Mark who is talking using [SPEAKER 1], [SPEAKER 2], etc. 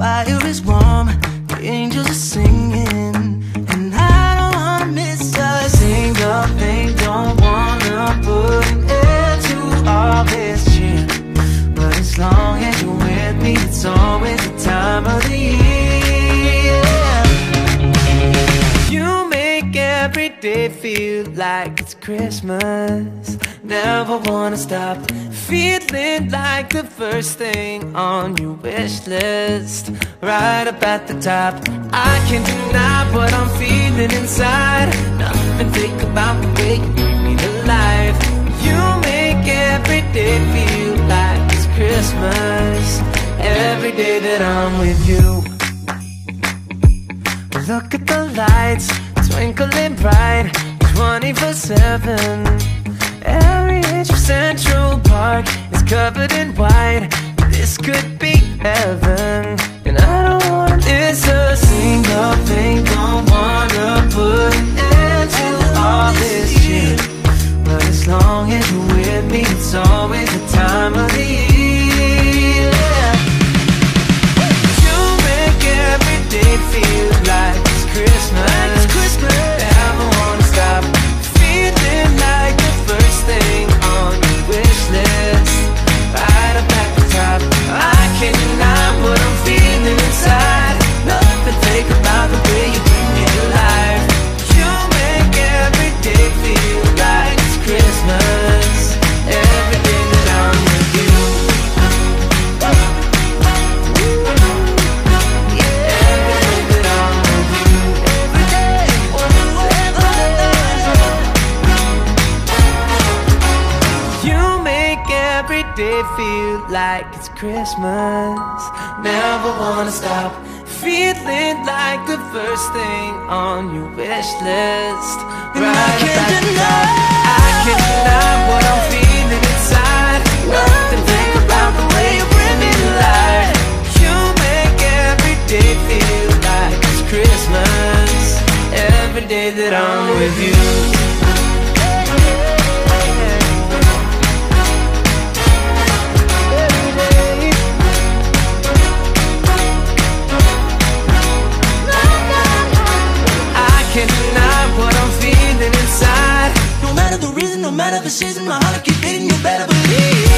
[SPEAKER 1] fire is warm, the angels are singing, and I don't wanna miss a thing. Don't wanna put an end to all this but as long as you're with me, it's always the time of the year. Every day feel like it's Christmas. Never wanna stop feeling like the first thing on your wish list. Right up at the top. I can't deny what I'm feeling inside. Nothing fake about the way you bring me to life. You make every day feel like it's Christmas. Every day that I'm with you. Look at the lights twinkling bright 24 7. Every inch of Central Park is covered in white. Day feel like it's Christmas. Never wanna stop feeling like the first thing on your wish list. Right at the top. I can't deny what I'm feeling inside. Nothing fake about the way you bring me to life. You make every day feel like it's Christmas. Every day that I'm with you.
[SPEAKER 2] out of My heart keep hitting you better believe.